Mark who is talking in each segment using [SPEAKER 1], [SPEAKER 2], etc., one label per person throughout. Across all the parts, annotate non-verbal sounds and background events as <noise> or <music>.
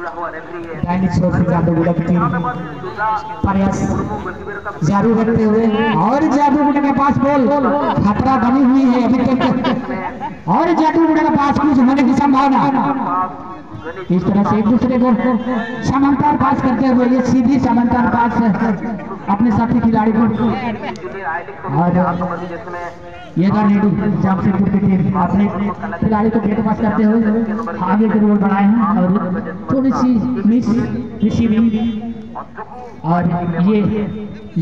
[SPEAKER 1] से जादूगुड़ा की टीम प्रयास जारी रखते हुए और जादूगुड़ा के पास बॉल। खतरा बनी हुई है अभी तक। और जादूगुड़ा के पास कुछ होने की संभावना। इस तरह से एक दूसरे को समांतर पास करते हुए ये सीधी समांतर पास अपने साथी खिलाड़ी को। और ये था रेडी जमशेदपुर की टीम आपने खिलाड़ी को गेट पास करते हुए आगे की रोल बढ़ाए हैं और थोड़ी सी मिस रिसीविंग और ये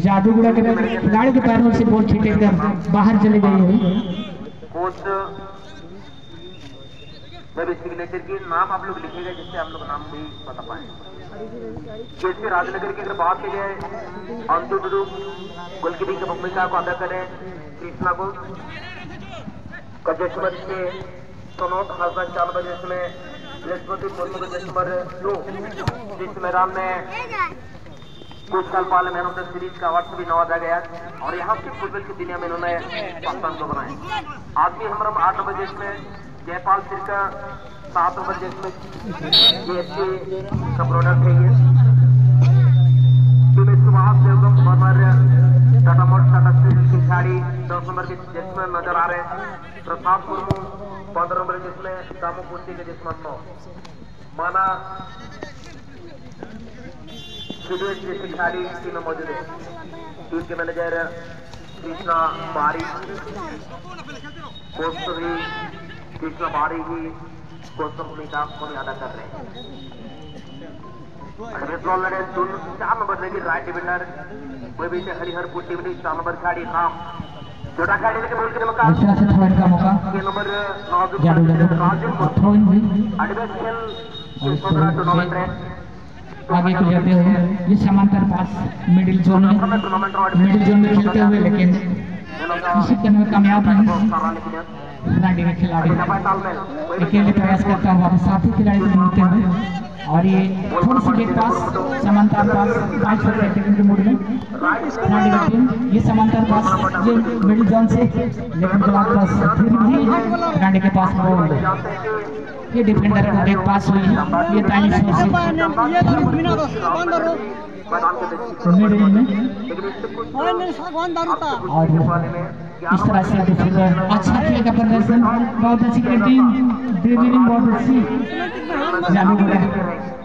[SPEAKER 1] जादूगुड़ा के खिलाड़ी के पैरों से बॉल छिटे कर बाहर चले गई है।
[SPEAKER 2] जब सिग्नेचर की नाम आप लोग लिखेगा जिससे हम लोग नाम भी बता पाए। जैसे राजनगर की अगर बात की जाए अंतुडू गोलकीपिंग की भूमिका को अदा करें, कृष्णा को। कजेश्वर के सनौत हसन चार बजे इसमें बृहस्पति मुर्मू के नंबर टू जिस मैदान में कुछ साल पहले मैन ऑफ़ द सीरीज़ का अवार्ड भी नवाजा गया और यहाँ के फुटबॉल की दुनिया में इन्होंने पाकिस्तान को बनाए आज भी हमारा आठ बजे इसमें जयपाल सिंह का सात नंबर जिसमें का प्रोडक्ट है ये। सुभाष देवगम हमारे टाटा मोटर, टाटा स्टील की खिलाड़ी दस नंबर के जिसमें नज़र आ रहे हैं। प्रसाद मुर्मू पंद्रह नंबर जिसमें दामू कुर्सी के जिसमें नौ। माना सुदेश जैसे खिलाड़ी टीम में मौजूद है। टीम के मैनेजर कृष्णा बारी, कोच भी कृष्णा बारी ही कोच भूमिका को अदा कर रहे हैं। लड़े चार नंबर लेकिन राइट डिफेंडर कोई भी हरिहरपुर टीम ने चार नंबर खिलाड़ी नाम छोटा खिलाड़ी लेकिन बोल के
[SPEAKER 1] इस तरह से थ्रो का मौका।
[SPEAKER 2] के नंबर नौ
[SPEAKER 1] जादूगुड़ा
[SPEAKER 2] राजन
[SPEAKER 1] थ्रो इन भी
[SPEAKER 2] एडवेंस खेल के टूर्नामेंट है
[SPEAKER 1] आगे को जाते हुए ये समांतर पास मिडिल जोन में। मिडिल जोन में खेलते हुए लेकिन करने में कामयाब नहीं रानी के खिलाड़ी अकेले प्रयास करता हुआ साथी खिलाड़ी को ढूंढते हुए। और ये थोड़ी सी गेट पास समांतर पास पाँच फुट टेक्निकल के मूड में। रानी की टीम ये समांतर पास ये मिडिल जोन से लेकिन गलत पास फिर भी रानी के पास बॉल ये डिफेंडर को गेट पास हुई है। ये दाहिनी साइड से मिडिल में और इस तरह से दूसरे अच्छा खेलेगा प्रदर्शन। बहुत अच्छी टीम बहुत अच्छी। जादू बड़ा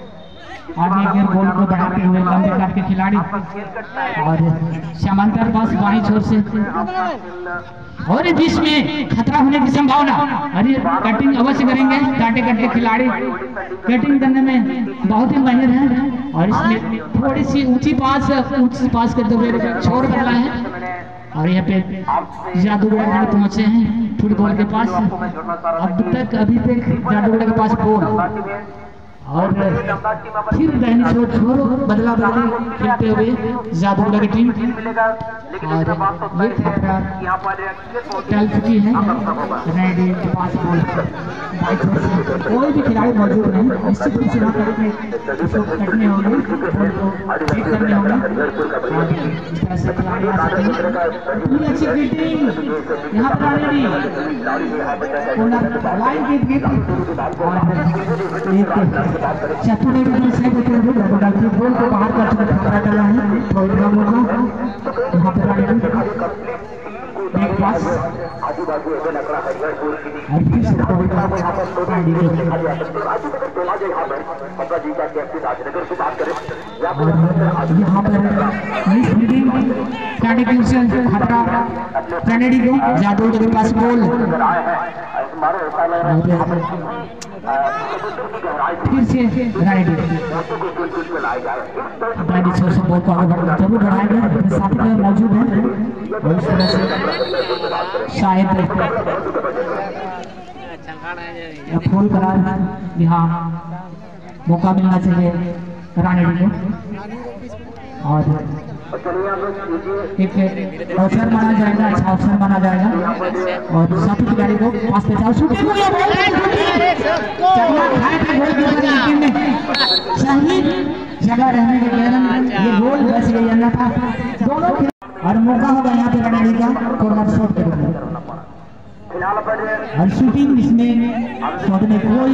[SPEAKER 1] आगे के बढ़ाते हुए लंबे काट के खिलाड़ी। और समांतर पास बाई छोर से। और जिसमें खतरा होने की संभावना। अरे कटिंग अवश्य करेंगे काटे काटे खिलाड़ी। कटिंग करने में बहुत ही माहिर है। और इसमें थोड़ी सी ऊँची पास ऊँची पास करते हुए छोड़ रहा है। और यहाँ पे जादूगढ़ में पहुँचे हैं फुटबॉल के पास। अब तक अभी तक जादूगढ़ के पास बॉल और फिर दाहिनी छोर छोर बदला बदली खेलते हुए जादूगढ़ की टीम। और ये खतरा टल चुकी है। रेडी के पास बॉल। कोई भी खिलाड़ी मौजूद नहीं। निश्चित रूप से वहाँ करके उसको कटने होंगे। बॉल को ठीक करने होंगे। और इस तरह से खिलाड़ी आ सकते हैं। पूरी अच्छी फील्डिंग यहाँ पर रेडी लाइन गिर गिर और एक चतुर से होते हुए डबल बॉल को बाहर कर चुका खतरा डाला है थोड़ी रामों को यहाँ पे रानी एक पास कोई रानी के और यहाँ पर मिस फील्डिंग कैंडी से खतरा कैनेडी को जादू के पास बॉल फिर से राइडी राइडी छोर से बॉल को आगे ज़रूर बढ़ाएँगे अपने साथी में मौजूद है। और इस तरह से शायद फ़ोन करा। कि हाँ मौका मिलना चाहिए। रानी को। और एक अवसर माना जाएगा अच्छा अवसर माना जाएगा। और सभी खिलाड़ी को पास पे जाओ। थे सही जगह रहने के कारण ये गोल बच गई अन्यथा दोनों और मौका होगा यहाँ पे रणनीति का। कॉर्नर शॉट के लिए और शूटिंग इसमें शॉट में कोई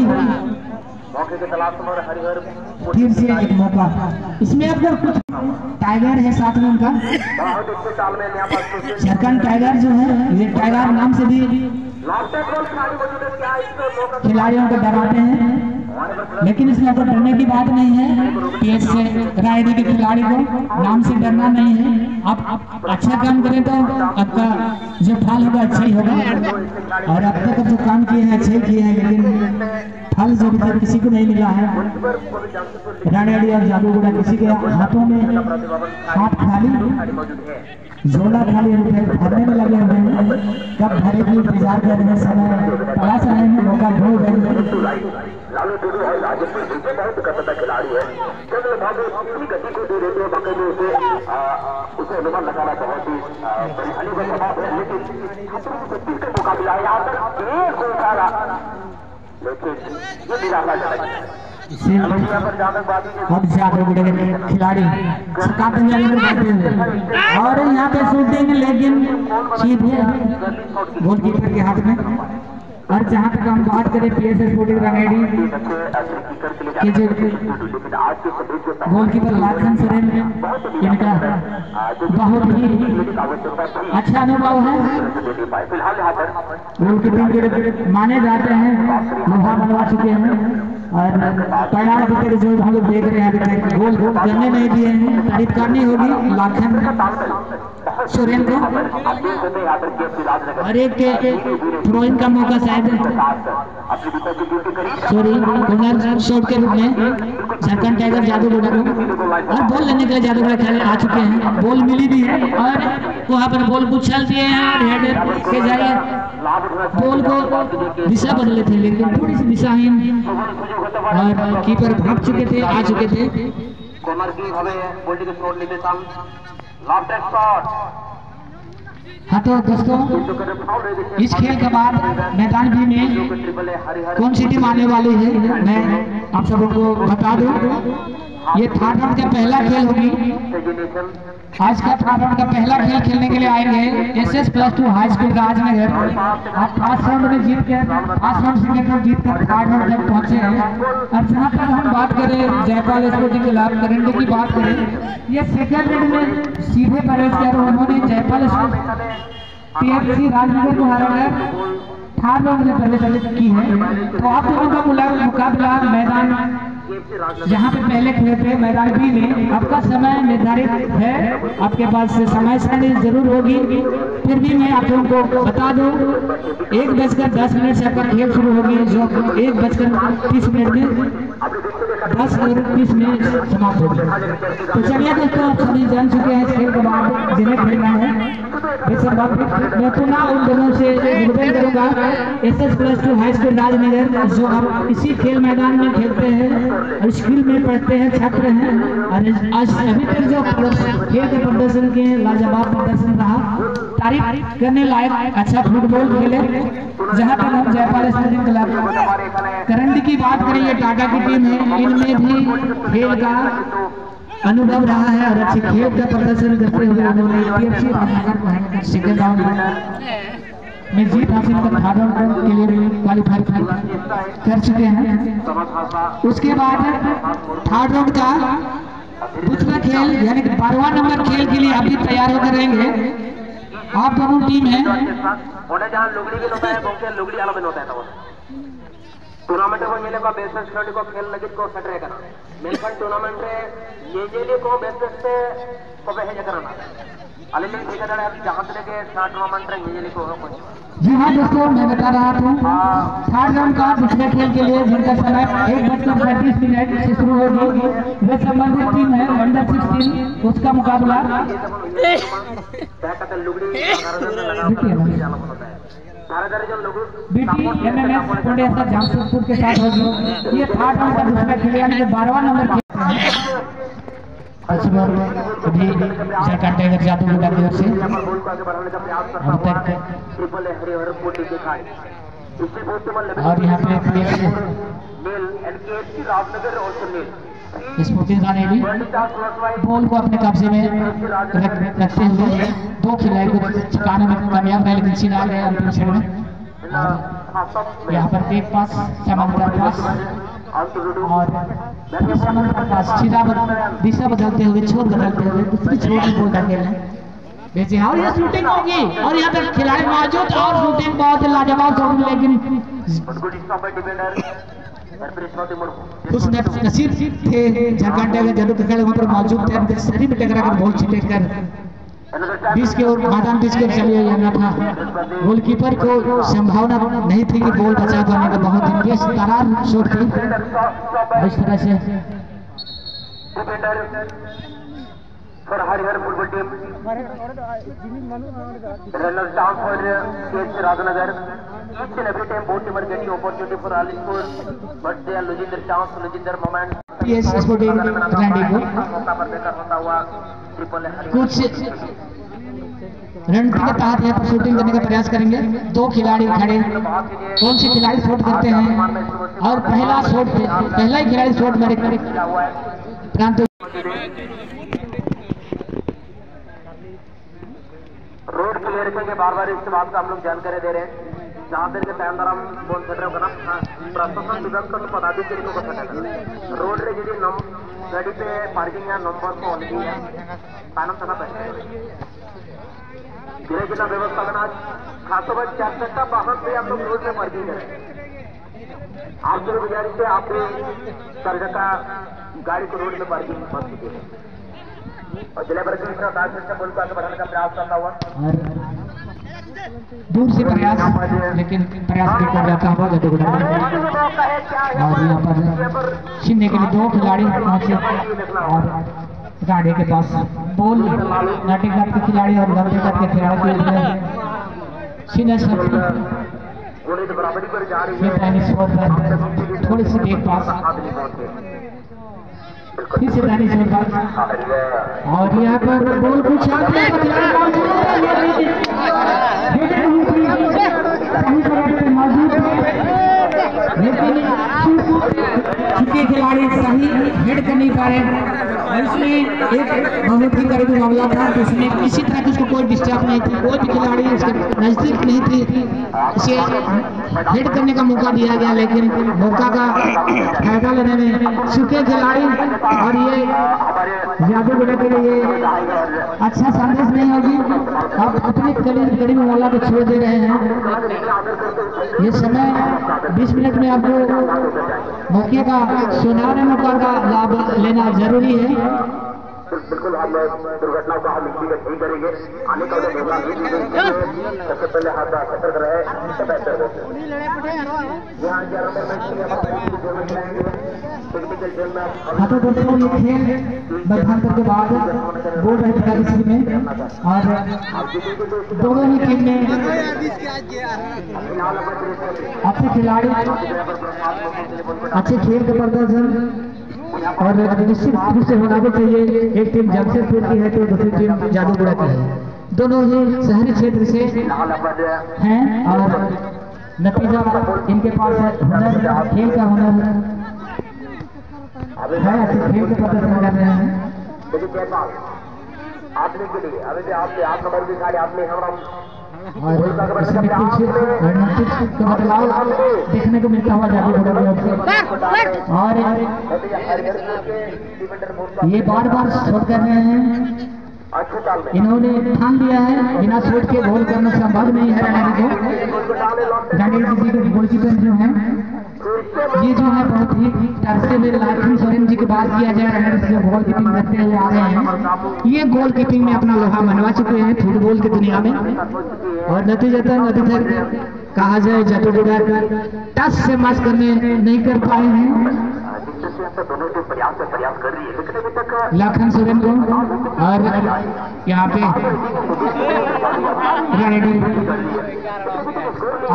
[SPEAKER 1] फिर से एक मौका। इसमें अगर कुछ टाइगर है साथ में उनका। झारखंड टाइगर जो है ये टाइगर नाम से भी खिलाड़ियों को डराते हैं। लेकिन इसमें कोई डरने की बात नहीं है पेट से रायदी के खिलाड़ी को नाम से डरना नहीं है। आप, अच्छा काम करें तो आपका जो फल होगा अच्छा ही होगा। और अब तक जो काम किए हैं अच्छे किए हैं लेकिन फल जो तक किसी को नहीं मिला है। रानेड़ी और जादूगुड़ा किसी के हाथों में हाथ खाली झोला खाली भरने में लगे हुए हैं। कब भरे की इंतज़ार कर रहे समय तलाश रहे हैं मौका ढूंढ रहे हैं।
[SPEAKER 2] लालू टूडू है राजस्थान से बहुत कटता खिलाड़ी है। चंद्र बाबू अपनी गति को दे देते हैं बाकी में उसे। उसे अनुमान लगाना बहुत ही परेशानी का स्वभाव है लेकिन छत्तीस का मुकाबला है यहाँ पर एक हो सारा। लेकिन ये निराशाजनक है।
[SPEAKER 1] इसे
[SPEAKER 2] यहाँ पर जहाँ तक बात है
[SPEAKER 1] अब के खिलाड़ी। हैं। और यहाँ पे शूटिंग लेकिन सीधे गोलकीपर के हाथ में। और जहाँ तक हम बात करें पी एस एस स्पोर्टिंग रंगेड़ी
[SPEAKER 2] के
[SPEAKER 1] जो
[SPEAKER 2] के
[SPEAKER 1] गोलकीपर लाखन सोरेन इनका बहुत ही अच्छा अनुभव है। गोलकीपिंग के माने जाते हैं, लोहा बनवा चुके हैं, और परिणाम तक जो हम लोग देख रहे हैं तक गोल करने नहीं दिए हैं, तारीफ़ करनी होगी लाखन को
[SPEAKER 2] राजनगर
[SPEAKER 1] और एक का मौका शायद
[SPEAKER 2] अपनी पिता की
[SPEAKER 1] सॉरी कॉर्नर शॉट के रूप में। झारखंड टाइगर जादूगढ़ को और बॉल लेने के लिए जादू जादूगढ़ खेल आ चुके हैं। बॉल मिली भी है और वहाँ पर बॉल को उछाल दिए हैं और हेडर के ज़रिए बॉल को दिशा बदले थे लेकिन थोड़ी सी दिशाहीन और कीपर भाग चुके थे, आ चुके थे।
[SPEAKER 2] कॉर्नर की हमें गोल्डी के शॉट लेते साम शॉट
[SPEAKER 1] हाँ तो दोस्तों। इस खेल के बाद मैदान भी में कौन सी टीम आने वाली है? मैं आप सबको बता दूँ। ये थर्ड राउंड का पहला खेल होगी। आज का थर्ड राउंड का पहला खेल खेलने के लिए आएँगे। S S plus two high school Rajnagar आप फ़र्स्ट राउंड में जीत के फ़र्स्ट राउंड सेकेंड राउंड जीत कर थर्ड राउंड तक पहुँचे हैं। और जहाँ तक हम बात करें, जयपाल स्पोर्टिंग क्लब करंडी की बात करें। ये सेकेंड राउंड में सीधे प्रवेश कर उन्होंने जयपाल पीएफसी राजनगर को है। थर्ड राउंड में प्रवेश की है। तो आप दोनों का मुकाबला मैदान जहाँ पे पहले खेले थे, मैदान बी में। आपका समय निर्धारित है। आपके पास समय सारणी ज़रूर होगी। फिर भी मैं आप लोगों को बता दूँ, एक बजकर दस मिनट से आपका खेल शुरू होगी। जो एक बजकर तीस मिनट में, दस और तीस मिनट समाप्त होगी। तो चलिए दोस्तों आप सभी जान चुके हैं खेल के बाद जिन्हें खेलना है। मैं पुनः उन दोनों से निवेदन करूँगा। S S plus two high school Rajnagar, जो आप इसी खेल मैदान में खेलते हैं। स्कूल में पढ़ते हैं, छात्र हैं। और आज अभी तक जो खेल के प्रदर्शन के लाजवाब प्रदर्शन रहा। तारीफ़ करने लायक अच्छा फुटबॉल खेले। जहाँ तक हम जयपाल स्पोर्टिंग क्लब करंट की बात करें, ये टाटा की टीम है। इनमें भी खेल का अनुभव रहा है और अच्छे खेल का प्रदर्शन करते हुए उन्होंने जीत हासिल कर राउंड के लिए क्वालिफाई कर चुके हैं। उसके बाद थर्ड राउंड का दूसरा खेल, यानी कि बारहवा नंबर खेल के लिए अभी तैयार होकर रहेंगे। आप दोनों टीम है।
[SPEAKER 2] में टूर्नामेंट में मिले को बेस्ट स्टडी को खेल लगी को सट रहेगा मेलखंड टूर्नामेंट रे ये जे को बेस्ट से को बेहे करना।
[SPEAKER 1] जी हाँ दोस्तों मैं बता रहा हूँ। साठ रन का दूसरे खेल के लिए जिनका समय एक बजकर पैंतीस मिनट से शुरू हो होगी। वे संबंधित टीम है अंडर सिक्सटीन उसका मुकाबला। <laughs>
[SPEAKER 2] बीटी के
[SPEAKER 1] साथ होगी। ये थर्ड नंबर का दूसरा खेल बारहवा नंबर अच्छी बॉल अभी झारखंड टाइगर जादू गुडा की ओर से अब तक
[SPEAKER 2] है
[SPEAKER 1] और यहाँ पे प्लेयर स्पोर्टिंग रानी भी बॉल को अपने कब्जे में रख, रखते हुए दो खिलाड़ी को चुकाने में कामयाब रहे लेकिन सीधा गए अंतिम क्षण में यहाँ पर एक पास समंदर पास दिशा बदलते हुए बदलते हुए में भेजे और ये शूटिंग होगी और यहाँ खिलाड़ी मौजूद और शूटिंग बहुत लाजवाब शॉट लेकिन कुछ नसीब थे झारखंड के खिलाड़ी वहाँ पर मौजूद थे शरीर में टकरा कर बॉल छिटक कर बीच के ओर मैदान बीच के चलिए चले जाना था। गोलकीपर को संभावना नहीं थी कि बॉल बचा पाने का बहुत ही तरार शॉट थी। इस तरह से।
[SPEAKER 2] For football team runner down for KC Radhanagar. Each and every time both team are getting opportunity for early score, but they are losing their chance, losing their moment.
[SPEAKER 1] PS sporting ग्रैंडी को कुछ रणनीति के तहत यहाँ पर shooting करने का प्रयास करेंगे दो खिलाड़ी खड़े कौन से खिलाड़ी शॉट करते हैं और पहला शॉट पहला ही खिलाड़ी शॉट मेरे
[SPEAKER 2] क्या है रोड क्लियर के बार बार इस बात का हम लोग जानकारी दे रहे हैं। जहाँ देर के टाइम बोल सकते हैं ना प्रशासन विभाग का तो पदाधिकारी को बताया रोड रे नम, गाड़ी पे पार्किंग नंबर को ऑलरेडी है पानम थाना पे धीरे जिला व्यवस्था बना खासतौर पर चार चक्का वाहन पे हम लोग रोड पे पार्किंग करें। आपसे भी गुजारिश है आप चार चक्का गाड़ी को रोड में पार्किंग मत कीजिए और जिला परिषद में दाल से बोल को आगे बढ़ाने का प्रयास करता हुआ।
[SPEAKER 1] दूर से प्रयास लेकिन प्रयास भी कर जाता हुआ जादू गुडा और यहाँ पर छीनने के लिए दो खिलाड़ी पहुँचे। और गाड़ी के पास बॉल नाटेघाट के खिलाड़ी और गंदेघाट के खिलाड़ी के लिए छीने सब
[SPEAKER 2] बराबरी पर जा रही है।
[SPEAKER 1] कोर्ट पर थोड़ी सी देर पास।
[SPEAKER 2] आदमी
[SPEAKER 1] दानी पर और यहाँ पर बोल कुछ है, मौजूद है, लेकिन खिलाड़ी सही हिट कर नहीं पा रहे और एक बहुत ही मामला था उसमें किसी तरह की उसको कोई डिस्टर्ब नहीं थी। कोई भी खिलाड़ी उसके नज़दीक नहीं थी। उसे हिट करने का मौका दिया गया, लेकिन मौका का फ़ायदा लेने में सूखे खिलाड़ी और ये जादू गुडा के लिए अच्छा संदेश नहीं होगी। आप अपने करीब करीब मामला को छोड़ दे रहे हैं। ये समय 20 मिनट में आपको मौके का सुनहरे मौका का लाभ लेना ज़रूरी है।
[SPEAKER 2] बिल्कुल हम दुर्घटनाओं का हम इसी ठीक करेंगे। आने का जो प्रोग्राम सबसे पहले हाथ सतर्क रहे तो बेहतर यहाँ ग्यारह में
[SPEAKER 1] हाँ तो के बाद बोल रहे थे में। और दोनों ही टीम ने अच्छे खिलाड़ी अच्छे खेल के प्रदर्शन और निश्चित रूप से होना भी चाहिए। एक टीम जमशेदपुर की है तो दूसरी टीम जादूपुरा की है। दोनों ही शहरी क्षेत्र से हैं और नतीजा इनके पास है। हुनर, खेल का हुनर है। अच्छे खेल के प्रदर्शन कर रहे हैं।
[SPEAKER 2] आपने के लिए, अभी आपने आप नंबर भी सारे आपने हम
[SPEAKER 1] और इसमें कुछ रणनीतिक बदलाव देखने को मिलता हुआ जारी हो से और ये बार बार शोट कर रहे हैं। इन्होंने ठान लिया है। बिना शोट के गोल करना संभव नहीं है। रणनीति को रणनीति जी के गोलकीपर जो हैं। ये जो है बहुत ही अरसे में लाखन सोरेन जी की बात किया जाए रणनीति जो गोल कीपिंग करते हुए आ रहे हैं। ये गोल कीपिंग में अपना लोहा मनवा चुके हैं फुटबॉल की दुनिया में। और नतीजतन तक कहा जाए जटोगुड़ा टच से मास्क करने नहीं कर पाए हैं। लखन सोरेन को और यहाँ पे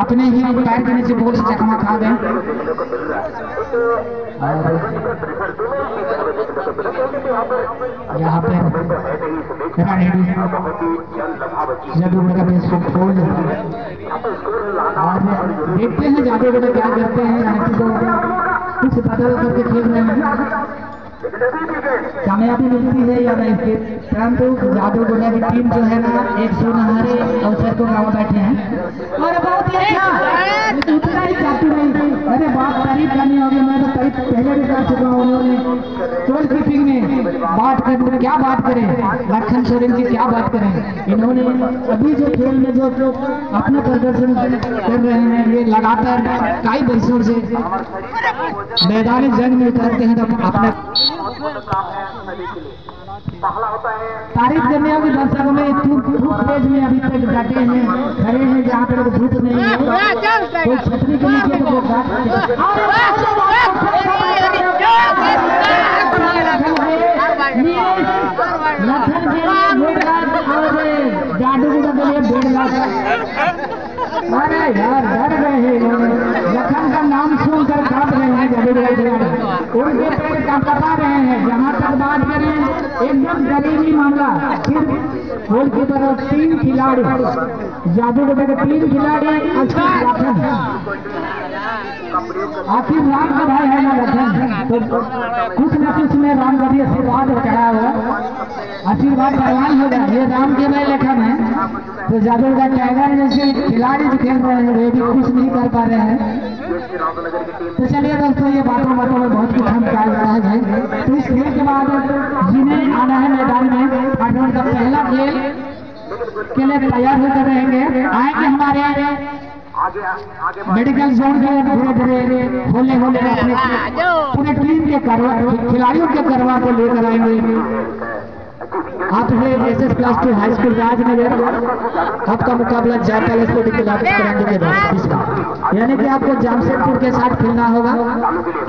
[SPEAKER 1] अपने ही पैर के नीचे बोल से चकमा खा गए। यहाँ पे जादूगर का बेस को खोल और देखते हैं जादूगर क्या करते हैं कुछ बदल करके खेल रहे हैं कामयाबी मिलती है या नहीं? परंतु जादू गोला की टीम जो है ना एक सुनहरे अवसर को गाँव बैठे हैं। और बहुत ही अच्छा। उतना ही चाहती रही अरे बात तारीफ़ करनी होगी मैं तो तारीफ़ पहले भी कर चुका हूँ उन्होंने। गोल कीपिंग में बात कर क्या बात करें? लखन सोरेन की क्या बात करें? इन्होंने अभी जो खेल में जो जो अपना प्रदर्शन कर रहे हैं ये लगातार कई वर्षों से मैदानी जंग में उतरते हैं तो अपना
[SPEAKER 2] पहला होता है
[SPEAKER 1] तारीफ़ करने वाले दर्शकों में धूप तेज में अभी तक डटे हैं खड़े हैं जहाँ पे लोग धूप नहीं है कोई छतरी के नीचे तो बात लखन के लिए डेढ़ लाख और जादू के लिए डेढ़ लाख अरे यार डर गए हैं लखन का नाम सुनकर काँप रहे हैं जादूगर उनके पेड़ कंपा रहे हैं जहाँ तक बात करें एकदम गरीबी मामला फिर गोलकीपर और तीन खिलाड़ी। जादूगर के तीन खिलाड़ी अच्छा आखिर राम का भाई है ना लखन तो कुछ न कुछ में राम का भी आशीर्वाद चढ़ा हुआ। आशीर्वाद भगवान होगा ये राम के भाई लखन है। तो जादू जादूगर टाइगर जैसे खिलाड़ी जो खेल रहे हैं, वे भी कुछ नहीं कर पा रहे हैं।
[SPEAKER 2] की
[SPEAKER 1] तो चलिए दोस्तों, ये बातों बातों में बहुत कुछ हम क्या रहा है। होकर रहेंगे आएँगे हमारे
[SPEAKER 2] आगे। आगे
[SPEAKER 1] मेडिकल जोन के धीरे धीरे होले होले अपने पूरे टीम के करवा खिलाड़ियों के करवा को लेकर आएँगे। आप है S S class two high school Rajnagar. आपका मुकाबला बीच का यानी कि आपको जामशेदपुर के साथ खेलना होगा।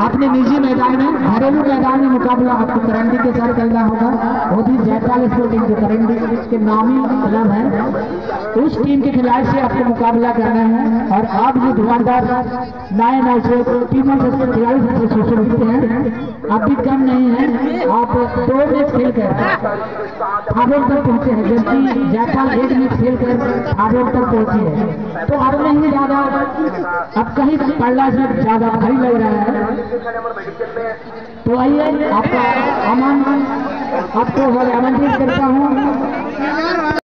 [SPEAKER 1] अपने निजी मैदान में, घरेलू मैदान में मुकाबला आपको करंडी के साथ खेलना होगा। वो भी जयपाल स्पोर्टिंग जो करंडी के नामी क्लब है। उस टीम के खिलाड़ी से आपको मुकाबला करना है। और आप जो धुआंधार नए नए टीमों से खिलाड़ी से सोच हैं, आप भी कम नहीं है, आप दो मैच खेल कर फागोर तक पहुँचे हैं, जबकि जापान एक मैच खेल कर फागोर तक पहुँची है। तो अब नहीं ज़्यादा, अब कहीं पड़ला से ज़्यादा भारी लग रहा है। तो आइए, आपका आमंत्रण, आपको मैं आमंत्रित करता हूँ।